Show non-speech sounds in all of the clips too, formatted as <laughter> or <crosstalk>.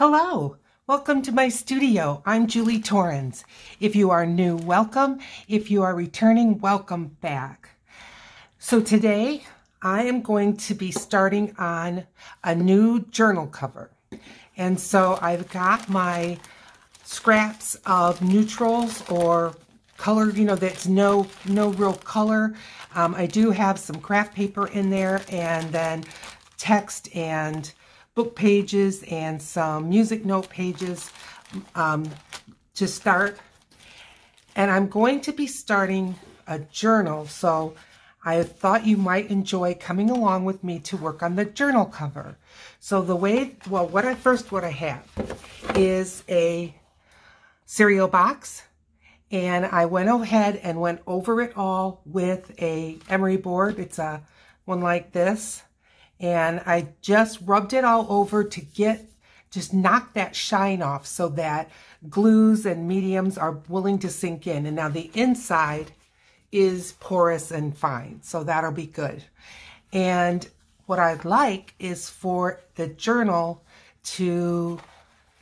Hello, welcome to my studio. I'm Julie Torrens. If you are new, welcome. If you are returning, welcome back. So today I am going to be starting on a new journal cover. And so I've got my scraps of neutrals or color, you know, that's no, no real color. Um, I do have some craft paper in there and then text and book pages and some music note pages um, to start. And I'm going to be starting a journal. So I thought you might enjoy coming along with me to work on the journal cover. So the way, well, what I first, what I have is a cereal box. And I went ahead and went over it all with a emery board. It's a one like this. And I just rubbed it all over to get, just knock that shine off so that glues and mediums are willing to sink in. And now the inside is porous and fine, so that'll be good. And what I'd like is for the journal to,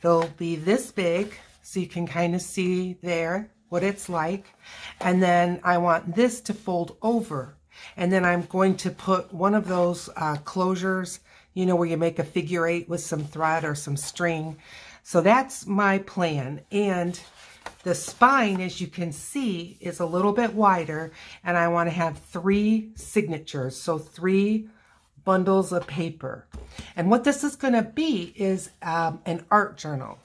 it'll be this big, so you can kind of see there what it's like. And then I want this to fold over. And then I'm going to put one of those uh, closures, you know, where you make a figure eight with some thread or some string. So that's my plan. And the spine, as you can see, is a little bit wider, and I want to have three signatures, so three bundles of paper. And what this is going to be is um, an art journal.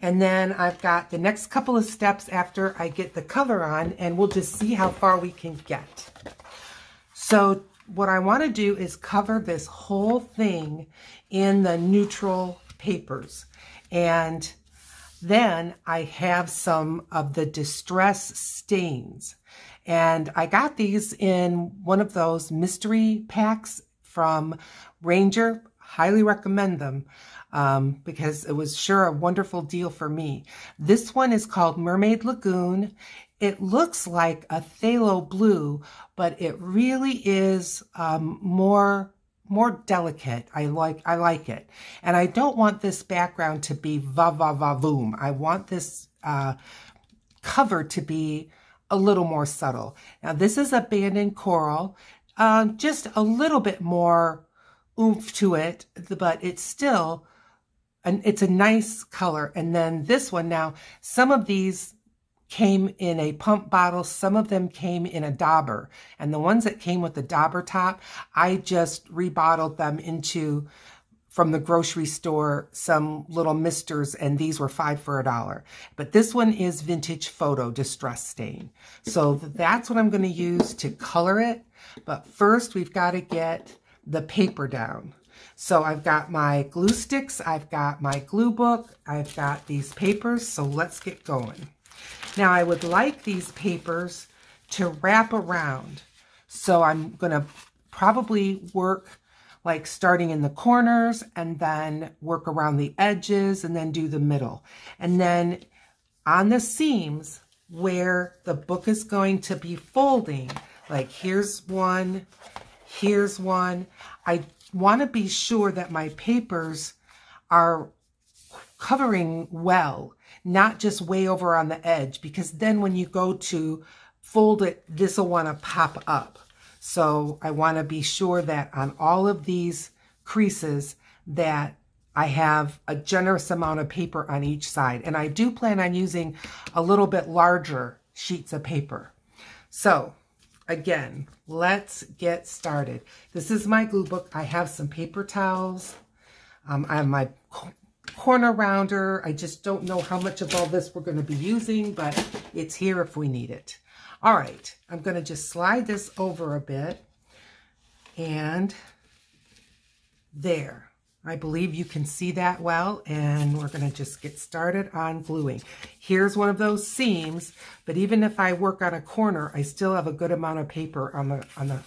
And then I've got the next couple of steps after I get the cover on, and we'll just see how far we can get. So what I want to do is cover this whole thing in the neutral papers. And then I have some of the Distress stains. And I got these in one of those mystery packs from Ranger. Highly recommend them um, because it was sure a wonderful deal for me. This one is called Mermaid Lagoon. It looks like a phthalo blue, but it really is um, more more delicate. I like I like it. And I don't want this background to be va va va voom. I want this uh, cover to be a little more subtle. Now this is abandoned coral. Uh, just a little bit more oomph to it, but it's still, and it's a nice color. And then this one now, some of these came in a pump bottle. Some of them came in a dauber. And the ones that came with the dauber top, I just rebottled them into, from the grocery store, some little misters, and these were five for a dollar. But this one is Vintage Photo Distress Stain. So that's what I'm going to use to color it. But first, we've got to get the paper down. So I've got my glue sticks, I've got my glue book, I've got these papers, so let's get going. Now I would like these papers to wrap around. So I'm going to probably work like starting in the corners and then work around the edges and then do the middle. And then on the seams where the book is going to be folding, like here's one, here's one. I want to be sure that my papers are covering well not just way over on the edge, because then when you go to fold it, this will want to pop up. So I want to be sure that on all of these creases that I have a generous amount of paper on each side. And I do plan on using a little bit larger sheets of paper. So again, let's get started. This is my glue book. I have some paper towels. Um, I have my corner rounder. I just don't know how much of all this we're going to be using, but it's here if we need it. All right, I'm going to just slide this over a bit. And there. I believe you can see that well, and we're going to just get started on gluing. Here's one of those seams, but even if I work on a corner, I still have a good amount of paper on the, on the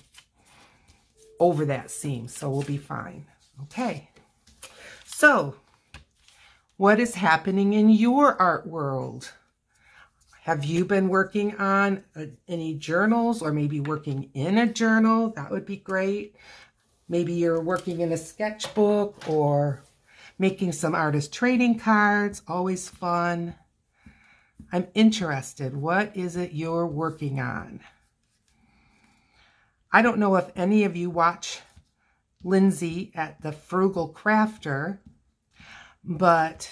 over that seam, so we'll be fine. Okay, so what is happening in your art world? Have you been working on uh, any journals or maybe working in a journal? That would be great. Maybe you're working in a sketchbook or making some artist trading cards, always fun. I'm interested. What is it you're working on? I don't know if any of you watch Lindsay at the Frugal Crafter, but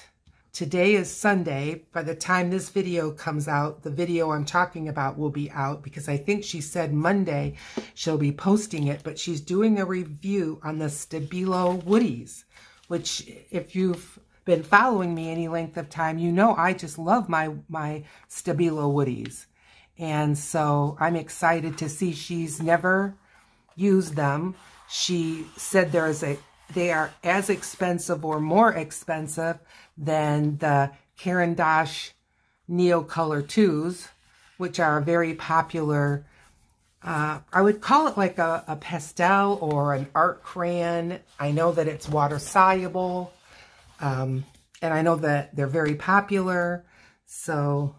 today is Sunday. By the time this video comes out, the video I'm talking about will be out because I think she said Monday she'll be posting it, but she's doing a review on the Stabilo Woodies, which if you've been following me any length of time, you know I just love my, my Stabilo Woodies. And so I'm excited to see she's never used them. She said there is a they are as expensive or more expensive than the Caran d'Ache Neo Color 2s, which are very popular, uh, I would call it like a, a pastel or an art crayon. I know that it's water soluble, um, and I know that they're very popular. So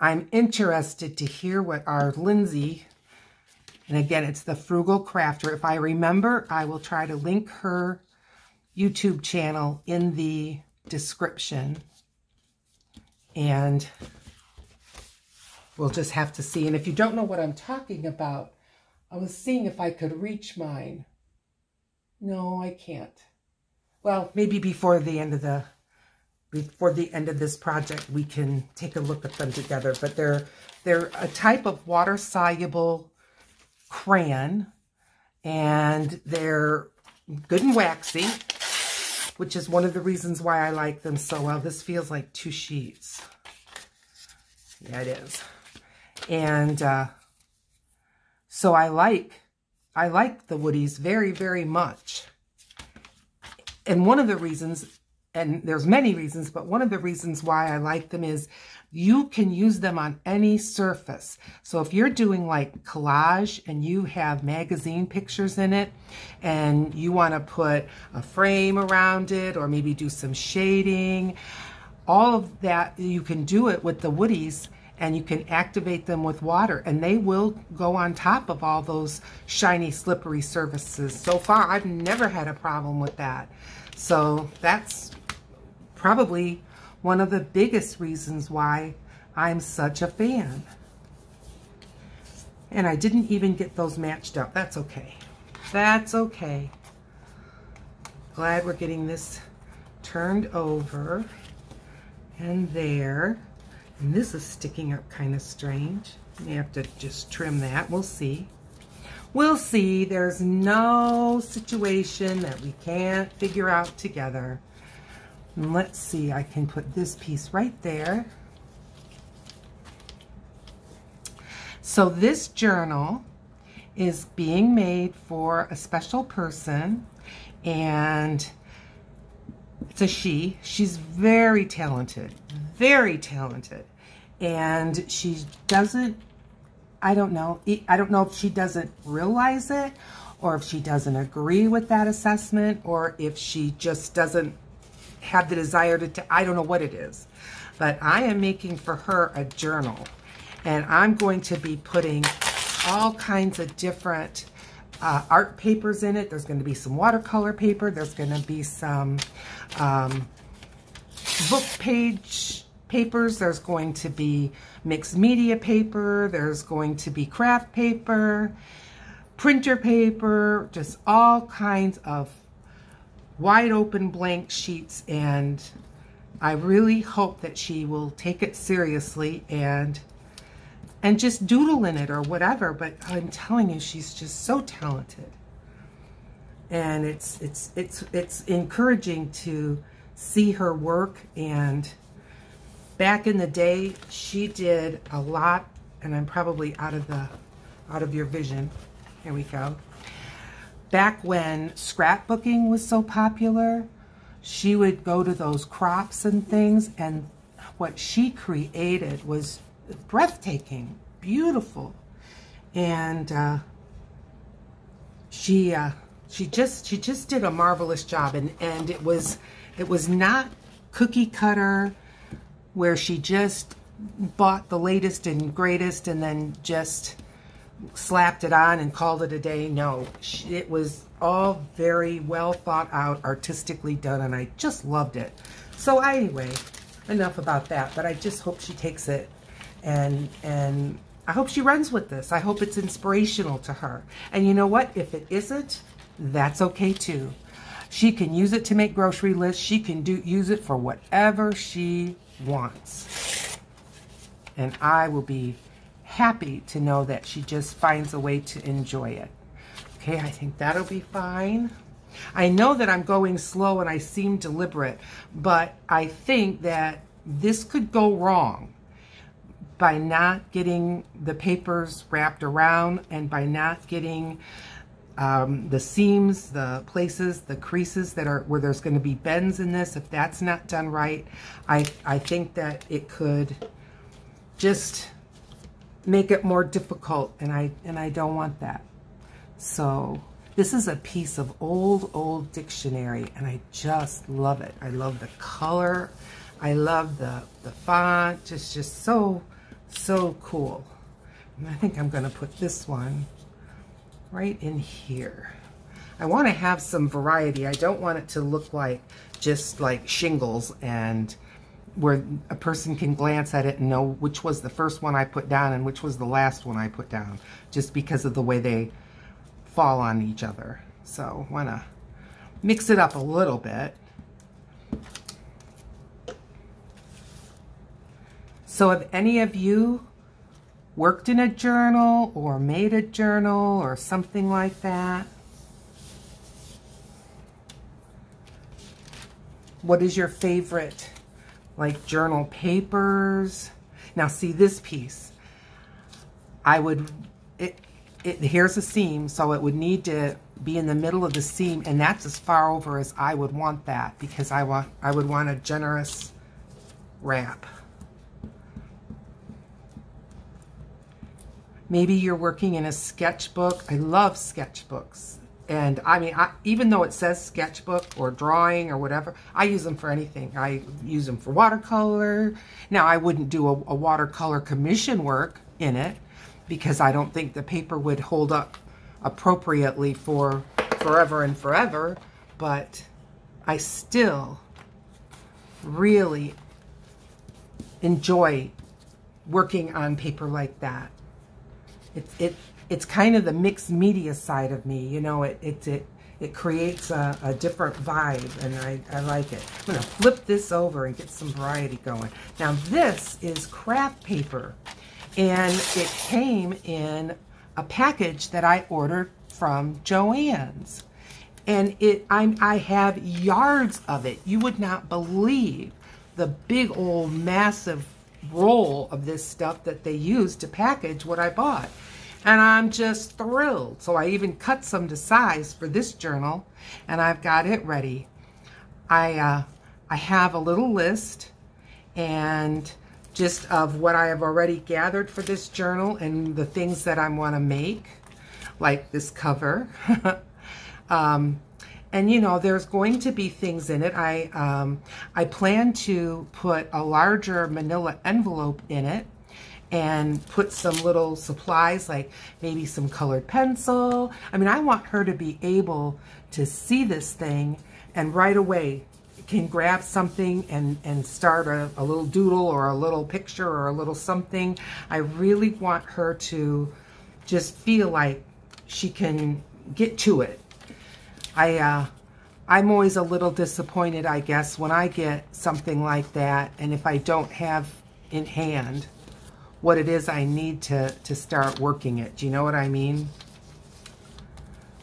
I'm interested to hear what our Lindsay, and again, it's the Frugal Crafter. If I remember, I will try to link her YouTube channel in the description. And we'll just have to see. And if you don't know what I'm talking about, I was seeing if I could reach mine. No, I can't. Well, maybe before the end of the before the end of this project, we can take a look at them together. But they're, they're a type of water-soluble crayon, and they're good and waxy, which is one of the reasons why I like them so well. This feels like two sheets. Yeah, it is. And uh, so I like, I like the Woodies very, very much. And one of the reasons and there's many reasons, but one of the reasons why I like them is you can use them on any surface. So if you're doing like collage and you have magazine pictures in it and you want to put a frame around it or maybe do some shading, all of that, you can do it with the woodies and you can activate them with water and they will go on top of all those shiny slippery surfaces. So far I've never had a problem with that. So that's probably one of the biggest reasons why I'm such a fan. And I didn't even get those matched up. That's okay. That's okay. Glad we're getting this turned over and there. And this is sticking up kind of strange. May have to just trim that. We'll see. We'll see. There's no situation that we can't figure out together. And let's see, I can put this piece right there. So this journal is being made for a special person and it's a she. She's very talented, very talented. And she doesn't, I don't know, I don't know if she doesn't realize it or if she doesn't agree with that assessment or if she just doesn't have the desire to, I don't know what it is, but I am making for her a journal and I'm going to be putting all kinds of different uh, art papers in it. There's going to be some watercolor paper. There's going to be some um, book page papers. There's going to be mixed media paper. There's going to be craft paper, printer paper, just all kinds of wide open blank sheets and I really hope that she will take it seriously and and just doodle in it or whatever but I'm telling you she's just so talented. And it's it's it's it's encouraging to see her work and back in the day she did a lot and I'm probably out of the out of your vision. Here we go back when scrapbooking was so popular, she would go to those crops and things, and what she created was breathtaking, beautiful, and uh, she uh, she just she just did a marvelous job, and and it was it was not cookie cutter, where she just bought the latest and greatest, and then just slapped it on and called it a day. No, it was all very well thought out, artistically done, and I just loved it. So anyway, enough about that, but I just hope she takes it and, and I hope she runs with this. I hope it's inspirational to her. And you know what? If it isn't, that's okay too. She can use it to make grocery lists. She can do use it for whatever she wants. And I will be happy to know that she just finds a way to enjoy it. Okay, I think that'll be fine. I know that I'm going slow and I seem deliberate, but I think that this could go wrong by not getting the papers wrapped around and by not getting um, the seams, the places, the creases that are where there's going to be bends in this. If that's not done right, I, I think that it could just make it more difficult and I, and I don't want that. So this is a piece of old, old dictionary, and I just love it. I love the color. I love the, the font. It's just so, so cool. And I think I'm to put this one right in here. I want to have some variety. I don't want it to look like just like shingles and where a person can glance at it and know which was the first one I put down and which was the last one I put down just because of the way they fall on each other. So want to mix it up a little bit. So have any of you worked in a journal or made a journal or something like that? What is your favorite like journal papers? Now see this piece. I would, it, it, here's a seam, so it would need to be in the middle of the seam, and that's as far over as I would want that because I want I would want a generous wrap. Maybe you're working in a sketchbook. I love sketchbooks. And I mean, I, even though it says sketchbook or drawing or whatever, I use them for anything. I use them for watercolor. Now, I wouldn't do a, a watercolor commission work in it, because I don't think the paper would hold up appropriately for forever and forever, but I still really enjoy working on paper like that. It, it, it's kind of the mixed media side of me, you know, it, it, it, it creates a, a different vibe and I, I like it. I'm going to flip this over and get some variety going. Now this is craft paper and it came in a package that I ordered from Joann's. And it, I'm, I have yards of it. You would not believe the big old massive roll of this stuff that they use to package what I bought. And I'm just thrilled. So I even cut some to size for this journal and I've got it ready. I, uh, I have a little list and just of what I have already gathered for this journal and the things that I want to make, like this cover. <laughs> um, and you know, there's going to be things in it. I, um, I plan to put a larger manila envelope in it and put some little supplies like maybe some colored pencil. I mean, I want her to be able to see this thing and right away can grab something and, and start a, a little doodle or a little picture or a little something. I really want her to just feel like she can get to it. I, uh, I'm always a little disappointed, I guess, when I get something like that and if I don't have in hand what it is I need to, to start working it. Do you know what I mean?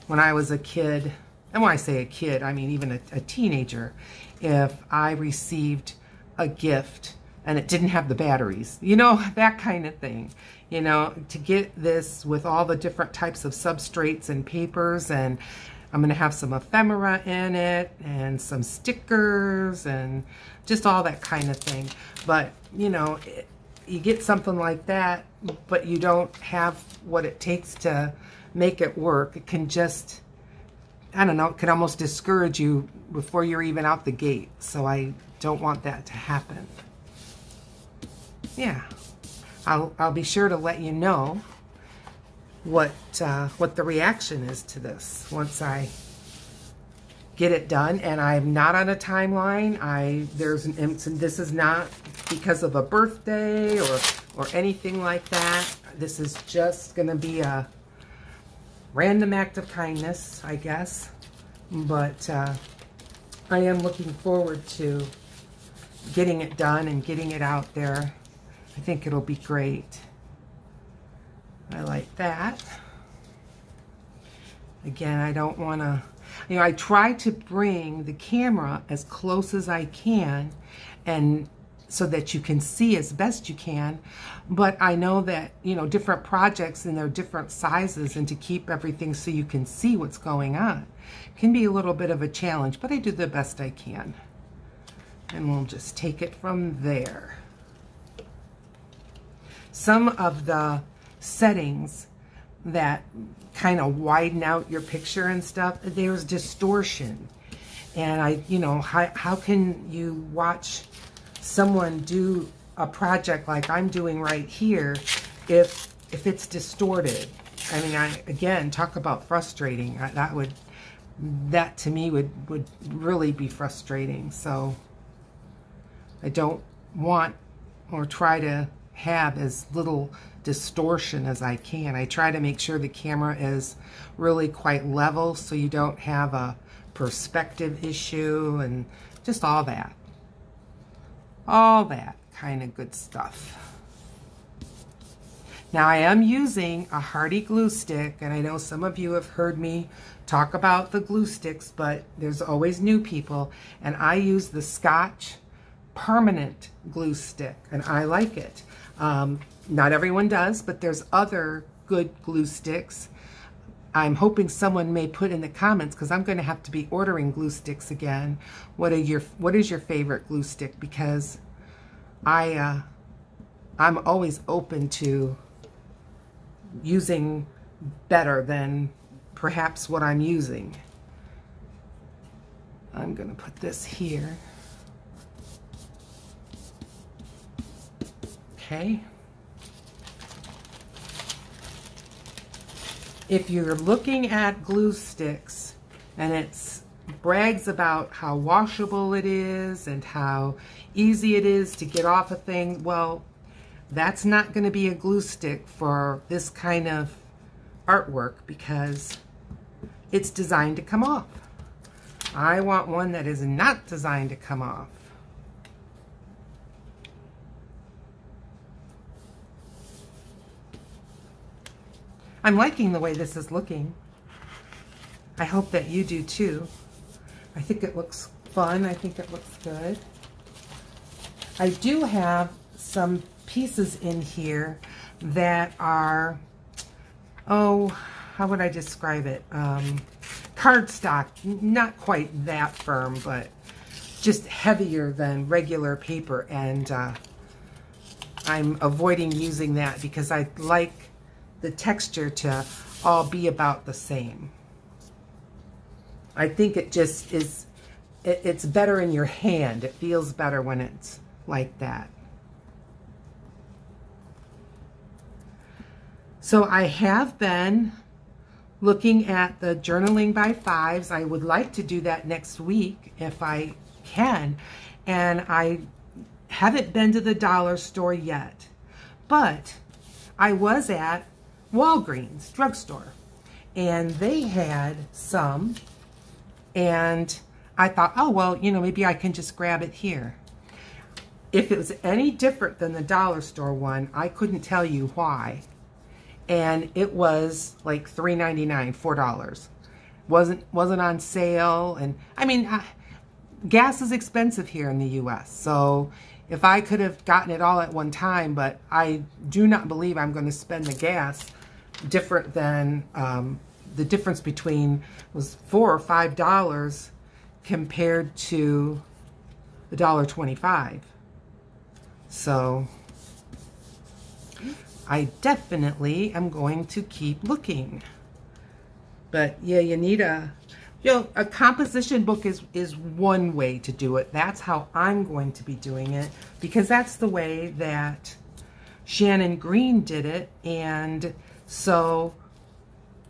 When I was a kid, and when I say a kid, I mean even a, a teenager, if I received a gift and it didn't have the batteries, you know, <laughs> that kind of thing. You know, to get this with all the different types of substrates and papers and I'm going to have some ephemera in it and some stickers and just all that kind of thing. But, you know, it, you get something like that, but you don't have what it takes to make it work. It can just I don't know, it can almost discourage you before you're even out the gate. So I don't want that to happen. Yeah, I'll, I'll be sure to let you know what uh, what the reaction is to this once I get it done. And I'm not on a timeline. I there's an this is not because of a birthday or or anything like that. This is just going to be a random act of kindness, I guess. But uh, I am looking forward to getting it done and getting it out there. I think it'll be great. I like that. Again, I don't want to, you know, I try to bring the camera as close as I can and so that you can see as best you can. But I know that, you know, different projects and they're different sizes and to keep everything so you can see what's going on can be a little bit of a challenge, but I do the best I can. And we'll just take it from there. Some of the settings that kind of widen out your picture and stuff, there's distortion. And I, you know, how, how can you watch someone do a project like I'm doing right here if if it's distorted? I mean, I again talk about frustrating. I, that would that to me would would really be frustrating. So I don't want or try to have as little distortion as I can. I try to make sure the camera is really quite level so you don't have a perspective issue and just all that. All that kind of good stuff. Now I am using a Hardy glue stick and I know some of you have heard me talk about the glue sticks but there's always new people and I use the Scotch permanent glue stick and I like it. Um, not everyone does, but there's other good glue sticks. I'm hoping someone may put in the comments because I'm going to have to be ordering glue sticks again. What are your What is your favorite glue stick? Because I uh, I'm always open to using better than perhaps what I'm using. I'm going to put this here. Okay. If you're looking at glue sticks and it's brags about how washable it is and how easy it is to get off a thing, well, that's not going to be a glue stick for this kind of artwork because it's designed to come off. I want one that is not designed to come off. I'm liking the way this is looking. I hope that you do too. I think it looks fun. I think it looks good. I do have some pieces in here that are, oh, how would I describe it? Um, cardstock, not quite that firm, but just heavier than regular paper. And uh, I'm avoiding using that because I like the texture to all be about the same. I think it just is, it, it's better in your hand. It feels better when it's like that. So I have been looking at the journaling by fives. I would like to do that next week if I can. And I haven't been to the dollar store yet. But I was at Walgreens drugstore. And they had some. And I thought, oh, well, you know, maybe I can just grab it here. If it was any different than the dollar store one, I couldn't tell you why. And it was like $3.99, $4. Wasn't, wasn't on sale. And I mean, uh, gas is expensive here in the U.S. So if I could have gotten it all at one time, but I do not believe I'm going to spend the gas different than um, the difference between was four or five dollars compared to a dollar twenty-five. So I definitely am going to keep looking. But yeah, you need a you know, a composition book is, is one way to do it. That's how I'm going to be doing it because that's the way that Shannon Green did it. And so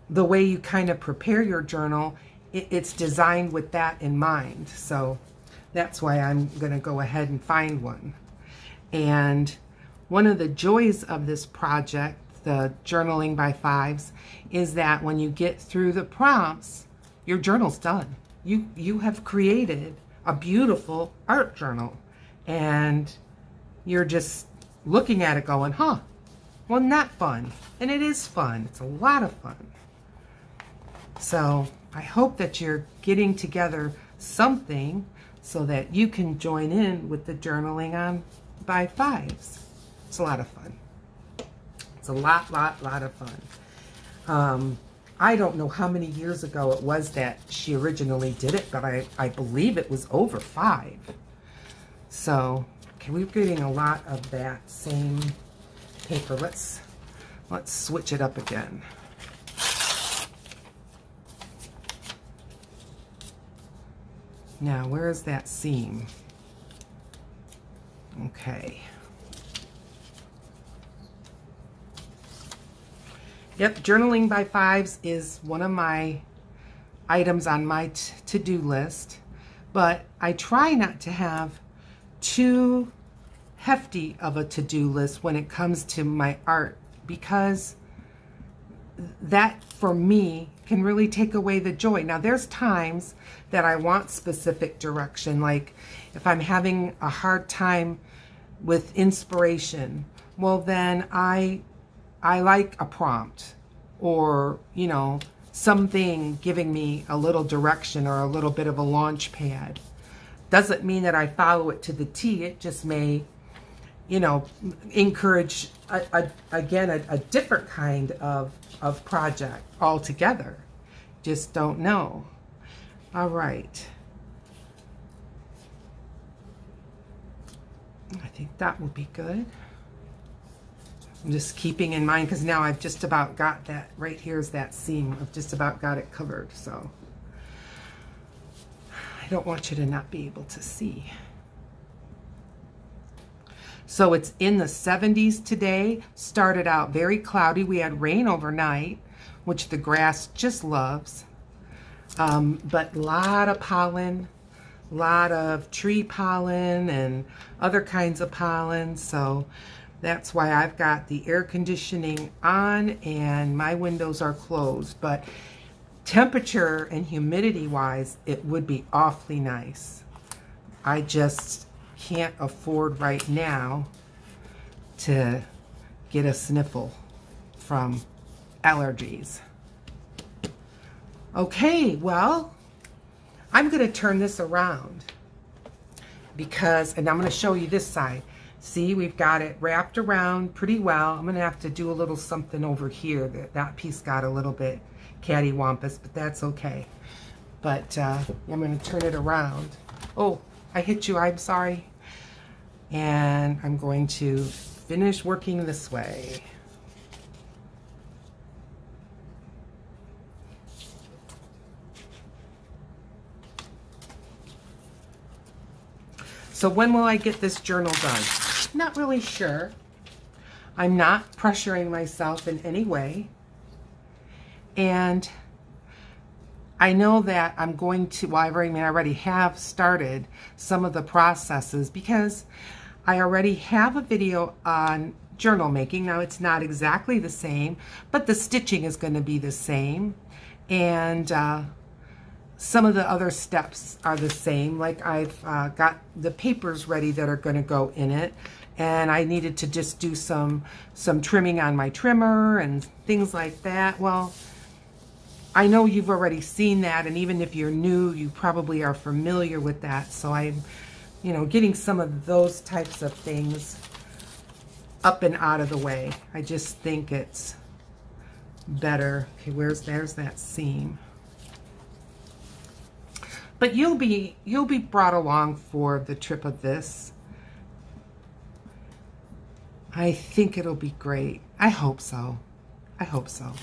the way you kind of prepare your journal, it, it's designed with that in mind. So that's why I'm going to go ahead and find one. And one of the joys of this project, the Journaling by Fives, is that when you get through the prompts, your journal's done. You, you have created a beautiful art journal and you're just looking at it going, huh, well, not fun. And it is fun. It's a lot of fun. So I hope that you're getting together something so that you can join in with the journaling on by fives. It's a lot of fun. It's a lot, lot, lot of fun. Um, I don't know how many years ago it was that she originally did it, but I, I believe it was over five. So, okay, we're getting a lot of that same paper. Let's, let's switch it up again. Now, where is that seam? Okay. Yep, journaling by fives is one of my items on my to-do list, but I try not to have too hefty of a to-do list when it comes to my art because that for me can really take away the joy. Now there's times that I want specific direction like if I'm having a hard time with inspiration, well then I I like a prompt or, you know, something giving me a little direction or a little bit of a launch pad. Doesn't mean that I follow it to the T. It just may you know, encourage, a, a, again, a, a different kind of, of project altogether. Just don't know. All right. I think that would be good. I'm just keeping in mind because now I've just about got that, right here is that seam. I've just about got it covered, so I don't want you to not be able to see. So it's in the 70s today. Started out very cloudy. We had rain overnight, which the grass just loves. Um, but a lot of pollen, a lot of tree pollen and other kinds of pollen. So that's why I've got the air conditioning on and my windows are closed. But temperature and humidity wise, it would be awfully nice. I just can't afford right now to get a sniffle from allergies. Okay, well, I'm going to turn this around because, and I'm going to show you this side. See, we've got it wrapped around pretty well. I'm going to have to do a little something over here. That, that piece got a little bit cattywampus, but that's okay. But uh, I'm going to turn it around. Oh, I hit you, I'm sorry. And I'm going to finish working this way. So when will I get this journal done? Not really sure. I'm not pressuring myself in any way. And I know that I'm going to, well, I already, I mean, I already have started some of the processes because I already have a video on journal making. Now, it's not exactly the same, but the stitching is going to be the same. And uh, some of the other steps are the same. Like I've uh, got the papers ready that are going to go in it. And I needed to just do some, some trimming on my trimmer and things like that. Well, I know you've already seen that, and even if you're new, you probably are familiar with that. So I'm, you know, getting some of those types of things up and out of the way. I just think it's better. Okay, where's there's that seam. But you'll be you'll be brought along for the trip of this. I think it'll be great. I hope so. I hope so.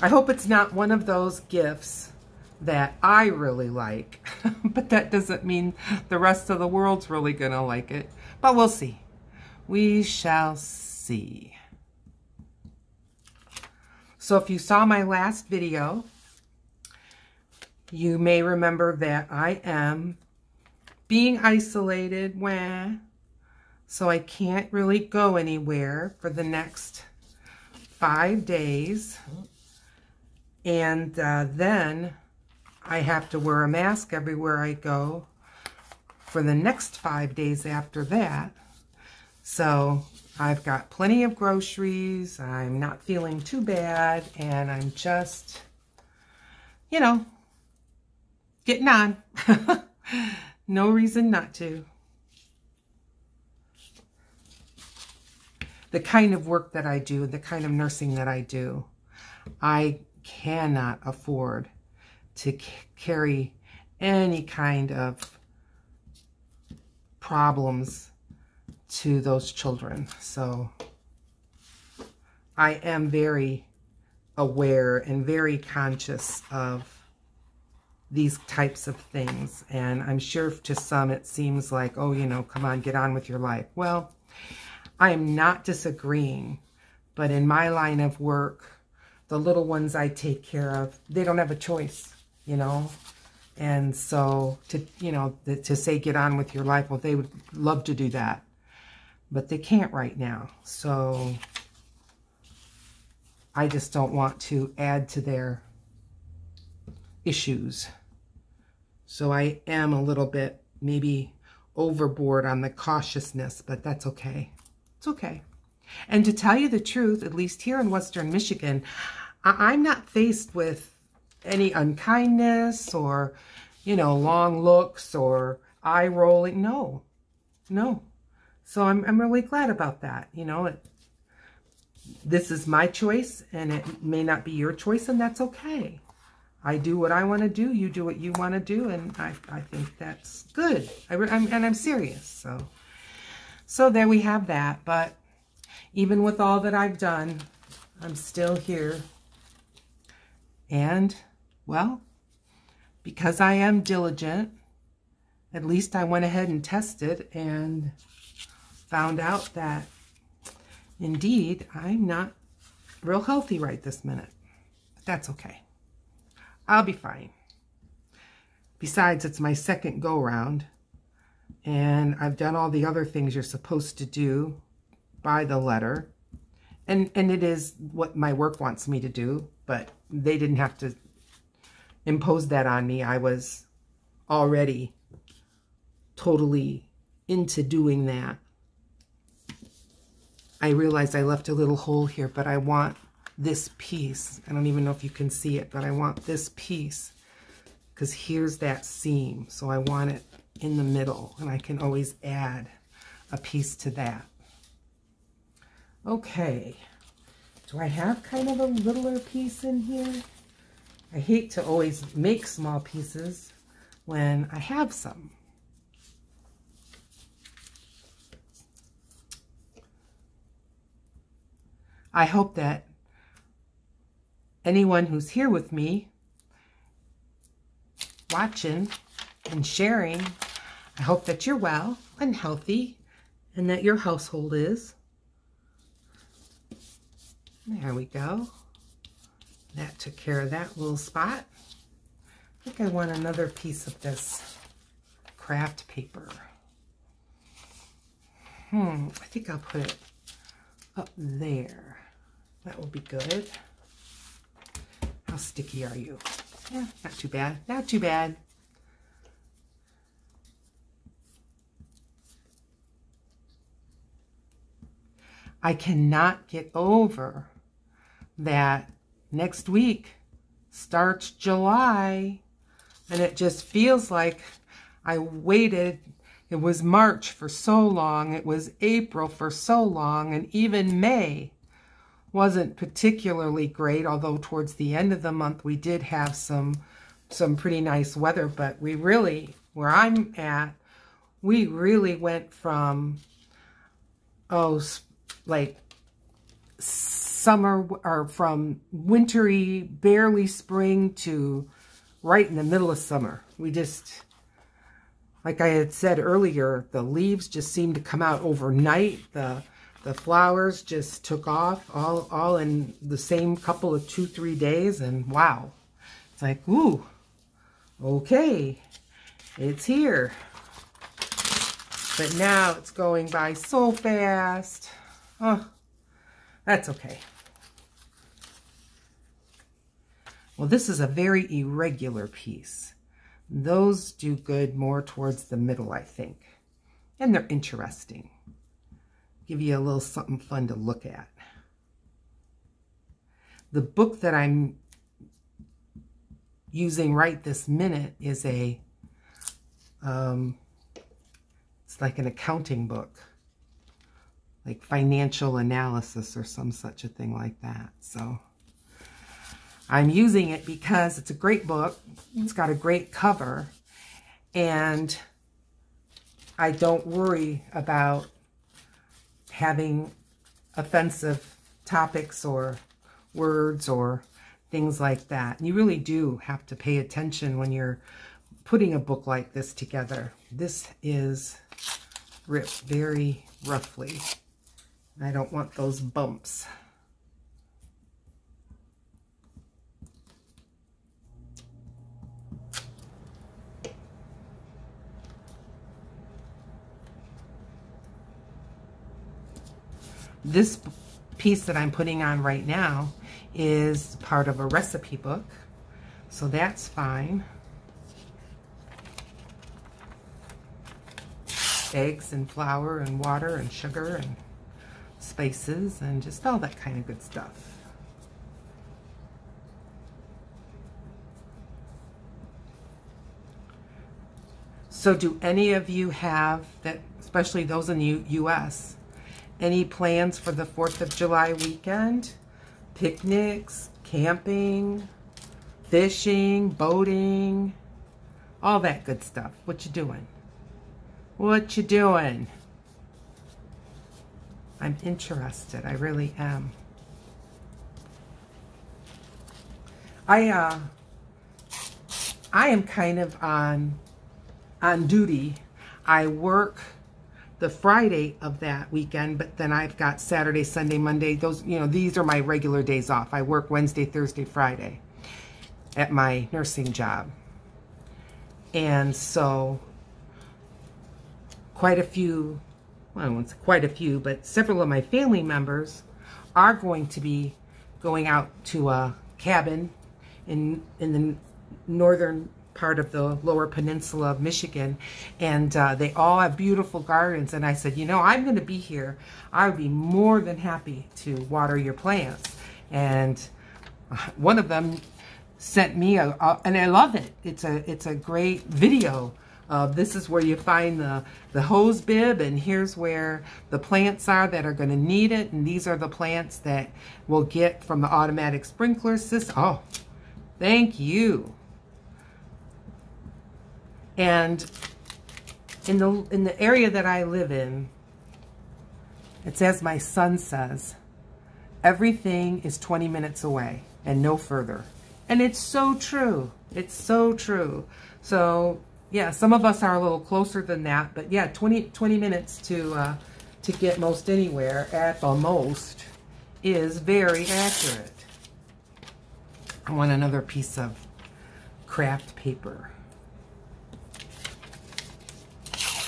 I hope it's not one of those gifts that I really like, <laughs> but that doesn't mean the rest of the world's really going to like it. But we'll see. We shall see. So if you saw my last video, you may remember that I am being isolated. Wah, so I can't really go anywhere for the next five days. And uh, then I have to wear a mask everywhere I go for the next five days after that. So I've got plenty of groceries. I'm not feeling too bad. And I'm just, you know, getting on. <laughs> no reason not to. the kind of work that I do, the kind of nursing that I do, I cannot afford to carry any kind of problems to those children. So I am very aware and very conscious of these types of things. And I'm sure to some it seems like, oh, you know, come on, get on with your life. Well, I am not disagreeing, but in my line of work, the little ones I take care of, they don't have a choice, you know? And so to, you know, to say get on with your life, well, they would love to do that, but they can't right now. So I just don't want to add to their issues. So I am a little bit maybe overboard on the cautiousness, but that's okay. It's okay. And to tell you the truth, at least here in Western Michigan, I'm not faced with any unkindness or, you know, long looks or eye rolling. No, no. So I'm, I'm really glad about that. You know, it, this is my choice and it may not be your choice and that's okay. I do what I want to do. You do what you want to do. And I, I think that's good. I, I'm, and I'm serious. So. So there we have that. But even with all that I've done, I'm still here. And, well, because I am diligent, at least I went ahead and tested and found out that indeed I'm not real healthy right this minute. But that's okay. I'll be fine. Besides, it's my second go round and I've done all the other things you're supposed to do by the letter. And, and it is what my work wants me to do, but they didn't have to impose that on me. I was already totally into doing that. I realized I left a little hole here, but I want this piece. I don't even know if you can see it, but I want this piece because here's that seam. So I want it in the middle and I can always add a piece to that. Okay, do I have kind of a littler piece in here? I hate to always make small pieces when I have some. I hope that anyone who's here with me watching and sharing I hope that you're well and healthy and that your household is. There we go. That took care of that little spot. I think I want another piece of this craft paper. Hmm, I think I'll put it up there. That will be good. How sticky are you? Yeah, not too bad. Not too bad. I cannot get over that next week starts July and it just feels like I waited. It was March for so long. It was April for so long. And even May wasn't particularly great, although towards the end of the month we did have some some pretty nice weather. But we really, where I'm at, we really went from, oh, like summer or from wintry, barely spring to right in the middle of summer. We just, like I had said earlier, the leaves just seem to come out overnight. The, the flowers just took off all, all in the same couple of two, three days. And wow, it's like, ooh, okay, it's here. But now it's going by so fast. That's okay. Well, this is a very irregular piece. Those do good more towards the middle, I think. And they're interesting. Give you a little something fun to look at. The book that I'm using right this minute is a, um, it's like an accounting book, like financial analysis or some such a thing like that. So I'm using it because it's a great book. It's got a great cover. And I don't worry about having offensive topics or words or things like that. And you really do have to pay attention when you're putting a book like this together. This is ripped very roughly. I don't want those bumps. This piece that I'm putting on right now is part of a recipe book, so that's fine. Eggs and flour and water and sugar and spices and just all that kind of good stuff. So do any of you have that, especially those in the U.S., any plans for the 4th of July weekend? Picnics, camping, fishing, boating, all that good stuff. What you doing? What you doing? I'm interested. I really am. I uh I am kind of on on duty. I work the Friday of that weekend, but then I've got Saturday, Sunday, Monday. Those, you know, these are my regular days off. I work Wednesday, Thursday, Friday at my nursing job. And so quite a few, well, I quite a few, but several of my family members are going to be going out to a cabin in in the northern part of the lower peninsula of Michigan, and uh, they all have beautiful gardens. And I said, you know, I'm going to be here. I would be more than happy to water your plants. And uh, one of them sent me a, a and I love it. It's a it's a great video. Uh, this is where you find the, the hose bib, and here's where the plants are that are going to need it, and these are the plants that we'll get from the automatic sprinkler system. Oh, thank you. And in the in the area that I live in, it's as my son says, everything is 20 minutes away and no further. And it's so true. It's so true. So yeah, some of us are a little closer than that, but yeah, 20, 20 minutes to uh, to get most anywhere at the most is very accurate. I want another piece of craft paper.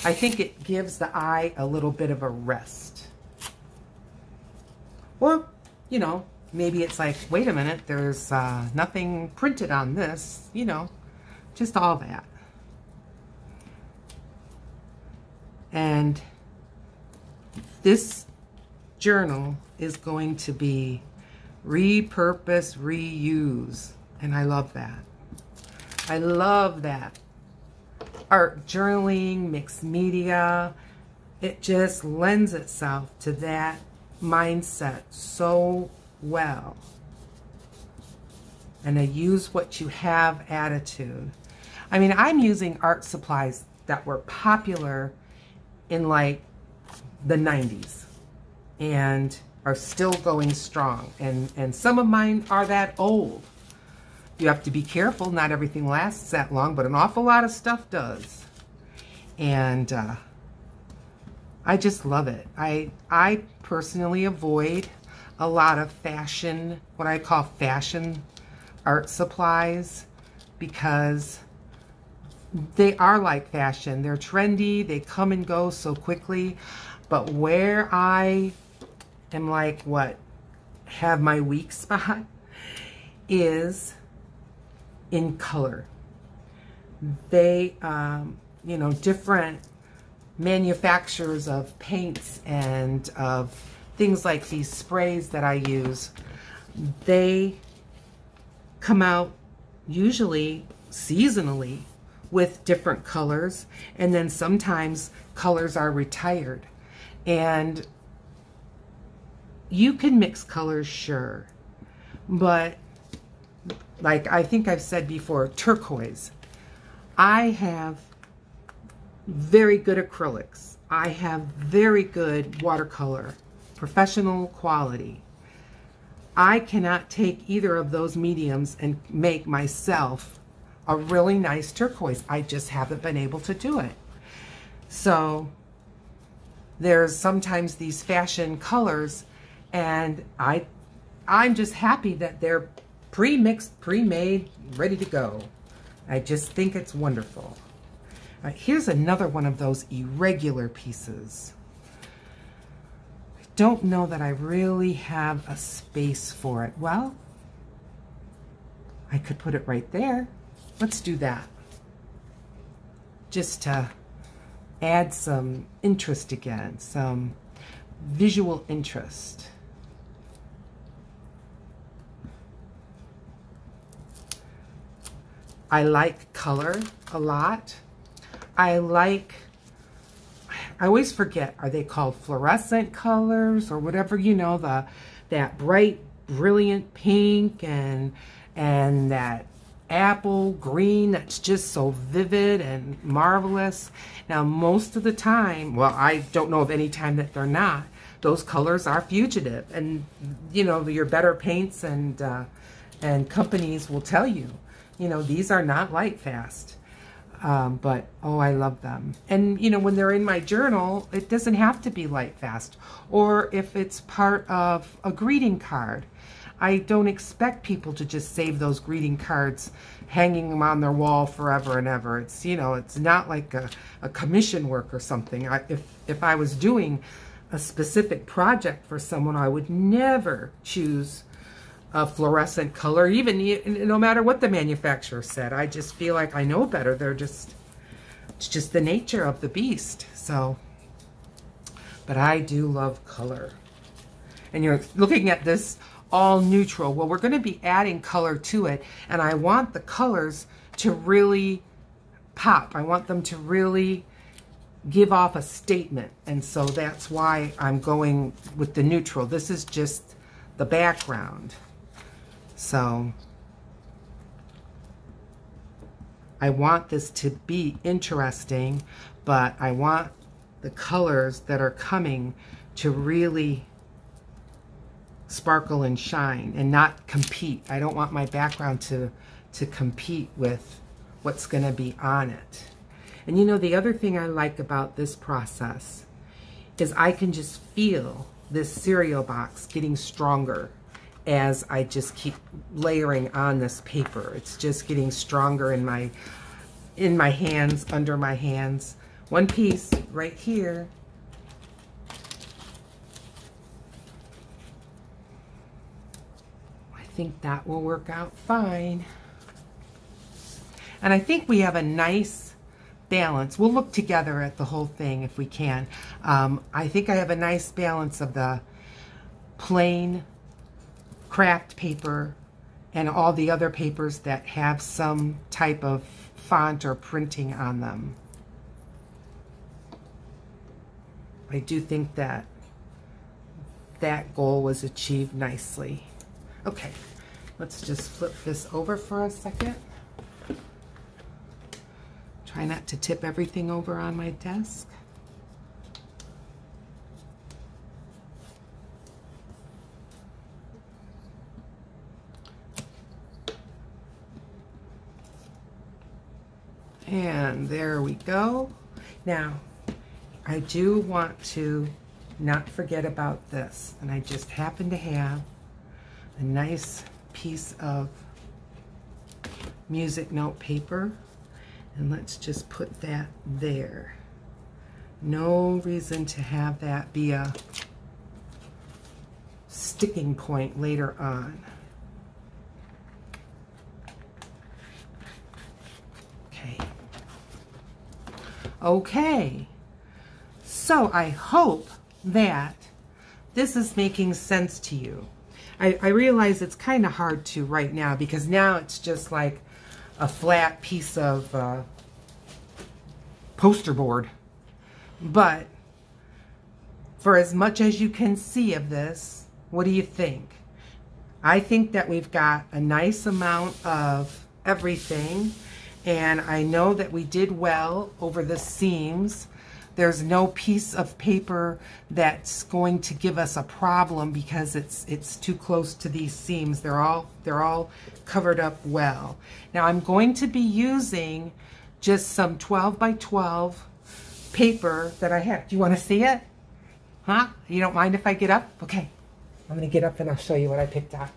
I think it gives the eye a little bit of a rest. Or, you know, maybe it's like, wait a minute, there's uh, nothing printed on this, you know, just all that. And this journal is going to be repurpose, reuse. And I love that. I love that art journaling, mixed media. It just lends itself to that mindset so well. And a use what you have attitude. I mean, I'm using art supplies that were popular in like the 90s and are still going strong. And, and some of mine are that old. You have to be careful. Not everything lasts that long, but an awful lot of stuff does. And uh, I just love it. I, I personally avoid a lot of fashion, what I call fashion art supplies because they are like fashion. They're trendy. They come and go so quickly. But where I am like, what, have my weak <laughs> spot is in color. They, um, you know, different manufacturers of paints and of things like these sprays that I use, they come out usually seasonally with different colors and then sometimes colors are retired. And you can mix colors sure but like I think I've said before turquoise. I have very good acrylics. I have very good watercolor professional quality. I cannot take either of those mediums and make myself a really nice turquoise. I just haven't been able to do it. So there's sometimes these fashion colors and I, I'm just happy that they're pre-mixed, pre-made, ready to go. I just think it's wonderful. Right, here's another one of those irregular pieces I don't know that I really have a space for it. Well, I could put it right there. Let's do that. Just to add some interest again, some visual interest. I like color a lot. I like I always forget, are they called fluorescent colors or whatever, you know, the that bright, brilliant pink and and that apple green that's just so vivid and marvelous. Now, most of the time, well, I don't know of any time that they're not, those colors are fugitive. And, you know, your better paints and, uh, and companies will tell you, you know, these are not light fast. Um, but, oh, I love them. And, you know, when they're in my journal, it doesn't have to be light fast. Or if it's part of a greeting card, I don't expect people to just save those greeting cards, hanging them on their wall forever and ever. It's, you know, it's not like a, a commission work or something. I, if, if I was doing a specific project for someone, I would never choose a fluorescent color, even no matter what the manufacturer said. I just feel like I know better. They're just, it's just the nature of the beast. So, but I do love color. And you're looking at this all neutral. Well, we're going to be adding color to it. And I want the colors to really pop. I want them to really give off a statement. And so that's why I'm going with the neutral. This is just the background. So I want this to be interesting, but I want the colors that are coming to really sparkle and shine and not compete. I don't want my background to, to compete with what's going to be on it. And you know, the other thing I like about this process is I can just feel this cereal box getting stronger as I just keep layering on this paper. It's just getting stronger in my in my hands, under my hands. One piece right here. Think that will work out fine. And I think we have a nice balance. We'll look together at the whole thing if we can. Um, I think I have a nice balance of the plain craft paper and all the other papers that have some type of font or printing on them. I do think that that goal was achieved nicely. Okay, let's just flip this over for a second. Try not to tip everything over on my desk. And there we go. Now, I do want to not forget about this. And I just happen to have a nice piece of music note paper. And let's just put that there. No reason to have that be a sticking point later on. Okay. Okay. So I hope that this is making sense to you. I, I realize it's kind of hard to right now because now it's just like a flat piece of uh, poster board. But for as much as you can see of this, what do you think? I think that we've got a nice amount of everything. And I know that we did well over the seams. There's no piece of paper that's going to give us a problem because it's it's too close to these seams. They're all they're all covered up well. Now I'm going to be using just some 12 by 12 paper that I have. Do you want to see it? Huh? You don't mind if I get up? Okay. I'm going to get up and I'll show you what I picked out.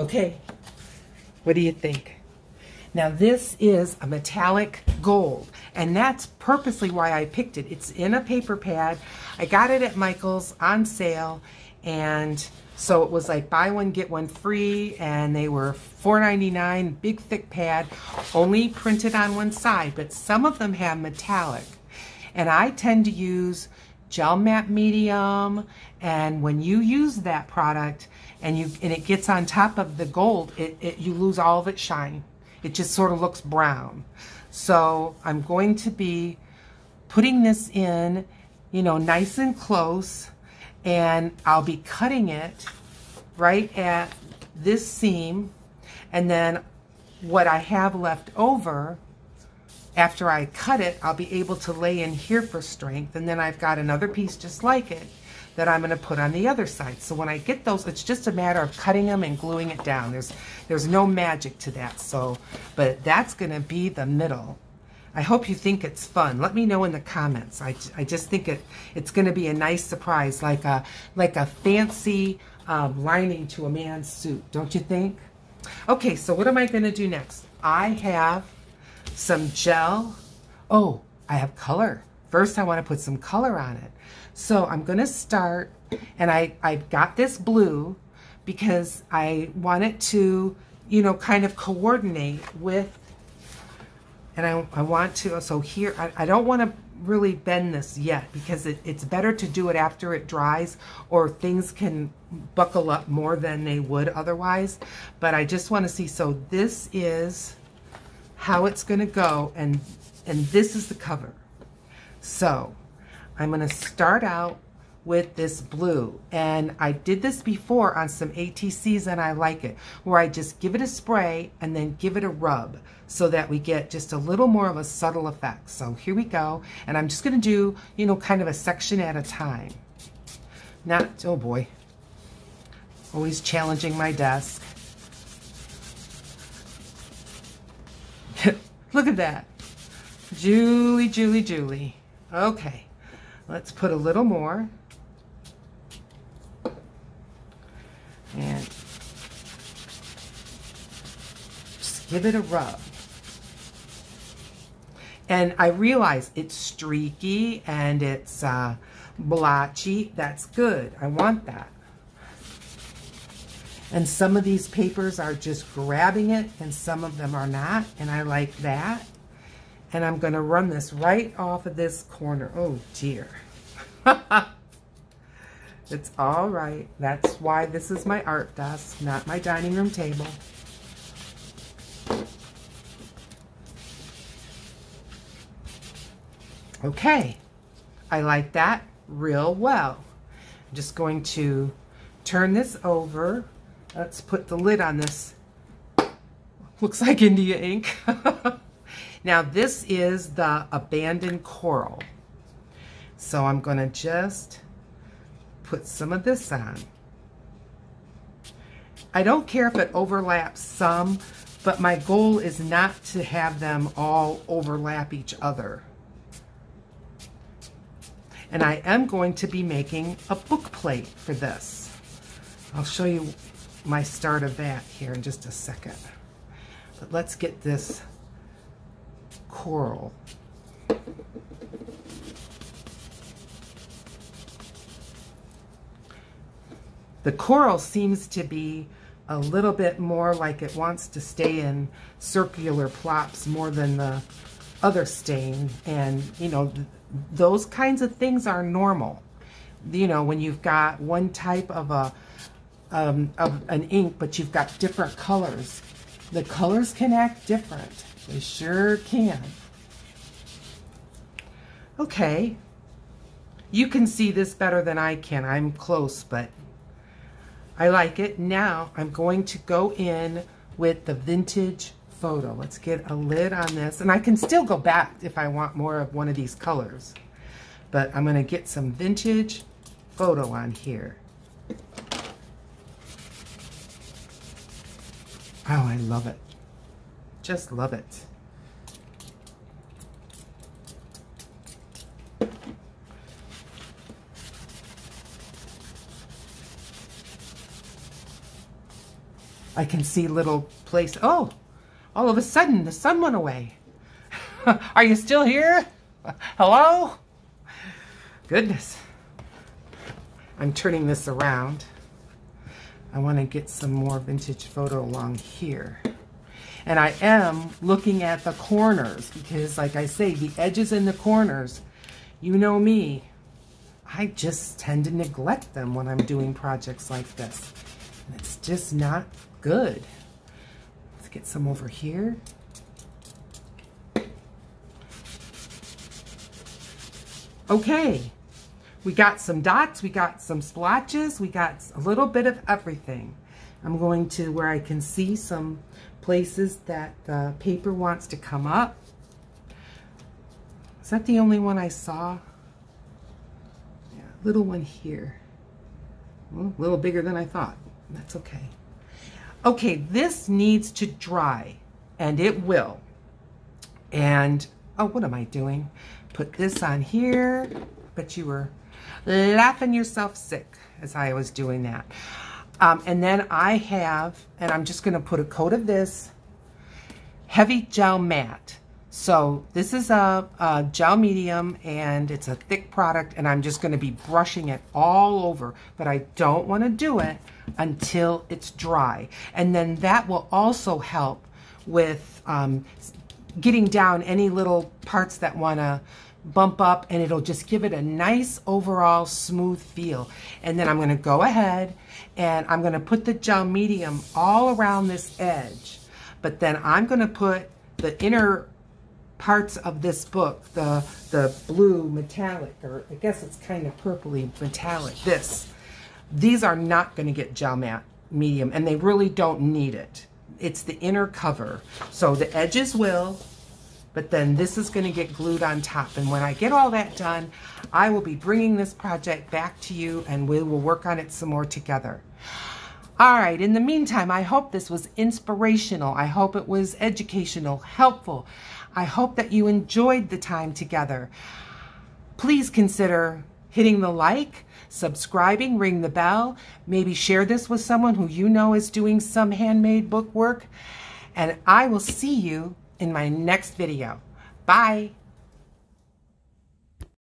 Okay, what do you think? Now this is a metallic gold and that's purposely why I picked it. It's in a paper pad. I got it at Michael's on sale and so it was like buy one, get one free and they were $4.99, big thick pad, only printed on one side, but some of them have metallic. And I tend to use gel matte medium and when you use that product, and you and it gets on top of the gold, it, it you lose all of its shine. It just sort of looks brown. So I'm going to be putting this in, you know, nice and close, and I'll be cutting it right at this seam, and then what I have left over, after I cut it, I'll be able to lay in here for strength, and then I've got another piece just like it that I'm going to put on the other side. So when I get those, it's just a matter of cutting them and gluing it down. There's, there's no magic to that. So, but that's going to be the middle. I hope you think it's fun. Let me know in the comments. I, I just think it it's going to be a nice surprise, like a like a fancy um, lining to a man's suit, don't you think? Okay, so what am I going to do next? I have some gel. Oh, I have color. First, I want to put some color on it. So I'm going to start, and I, I got this blue because I want it to, you know, kind of coordinate with, and I, I want to, so here, I, I don't want to really bend this yet because it, it's better to do it after it dries or things can buckle up more than they would otherwise. But I just want to see, so this is how it's going to go, and, and this is the cover. So I'm going to start out with this blue. And I did this before on some ATCs and I like it, where I just give it a spray and then give it a rub so that we get just a little more of a subtle effect. So here we go. And I'm just going to do, you know, kind of a section at a time. Not, oh boy, always challenging my desk. <laughs> Look at that. Julie, Julie, Julie. Okay, let's put a little more. And just give it a rub. And I realize it's streaky and it's uh, blotchy. That's good. I want that. And some of these papers are just grabbing it and some of them are not. And I like that. And I'm going to run this right off of this corner. Oh, dear. <laughs> it's all right. That's why this is my art desk, not my dining room table. Okay, I like that real well. I'm just going to turn this over. Let's put the lid on this. Looks like India ink. <laughs> Now this is the abandoned coral. So I'm going to just put some of this on. I don't care if it overlaps some, but my goal is not to have them all overlap each other. And I am going to be making a book plate for this. I'll show you my start of that here in just a second. But let's get this coral. The coral seems to be a little bit more like it wants to stay in circular plops more than the other stain. And, you know, th those kinds of things are normal. You know, when you've got one type of a um, of an ink, but you've got different colors. The colors can act different. They sure can. Okay. You can see this better than I can. I'm close, but I like it. Now I'm going to go in with the vintage photo. Let's get a lid on this. And I can still go back if I want more of one of these colors. But I'm going to get some vintage photo on here. Oh, I love it. Just love it. I can see little place. Oh, all of a sudden the sun went away. <laughs> Are you still here? Hello? Goodness. I'm turning this around. I want to get some more vintage photo along here. And I am looking at the corners because like I say, the edges and the corners, you know me, I just tend to neglect them when I'm doing projects like this. It's just not good. Let's get some over here. Okay, we got some dots, we got some splotches, we got a little bit of everything. I'm going to where I can see some places that the paper wants to come up. Is that the only one I saw? Yeah, little one here. Well, a little bigger than I thought. That's okay. Okay, this needs to dry, and it will. And, oh, what am I doing? Put this on here. But you were laughing yourself sick as I was doing that. Um, and then I have, and I'm just going to put a coat of this heavy gel matte. So this is a, a, gel medium and it's a thick product and I'm just going to be brushing it all over. But I don't want to do it until it's dry. And then that will also help with um, getting down any little parts that want to bump up and it'll just give it a nice overall smooth feel. And then I'm going to go ahead and I'm going to put the gel medium all around this edge. But then I'm going to put the inner parts of this book, the, the blue metallic, or I guess it's kind of purpley metallic, this, these are not going to get gel matte medium, and they really don't need it. It's the inner cover. So the edges will, but then this is going to get glued on top. And when I get all that done, I will be bringing this project back to you, and we will work on it some more together. All right, in the meantime, I hope this was inspirational. I hope it was educational, helpful. I hope that you enjoyed the time together. Please consider hitting the like, subscribing, ring the bell, maybe share this with someone who you know is doing some handmade book work. And I will see you in my next video. Bye.